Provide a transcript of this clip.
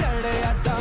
चढ़े अदा